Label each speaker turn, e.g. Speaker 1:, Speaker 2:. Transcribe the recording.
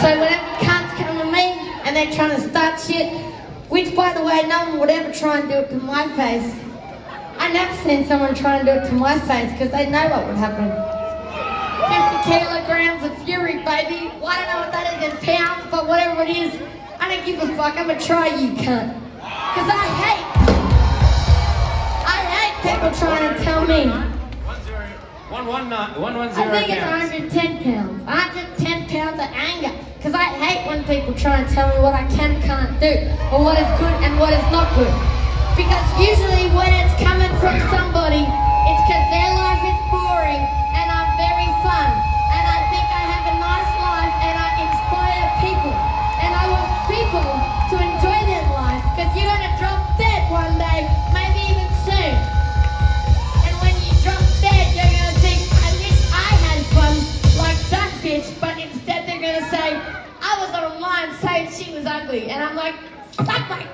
Speaker 1: So whenever cunts come to me and they're trying to start shit, which by the way, no one would ever try and do it to my face. I never seen someone try and do it to my face because they know what would happen. 50 kilograms of fury, baby. Well, I don't know what that is in pounds, but whatever it is, I don't give a fuck. I'm gonna try you, cunt. Because I hate, I hate people trying to tell me.
Speaker 2: One zero, one one nine, one one
Speaker 1: I
Speaker 2: zero
Speaker 1: think it's
Speaker 2: counts.
Speaker 1: 110 pounds. People try and tell me what I can can't do, or what is good and what is not good. Because usually when it's coming from somebody, she was ugly. And I'm like, suck my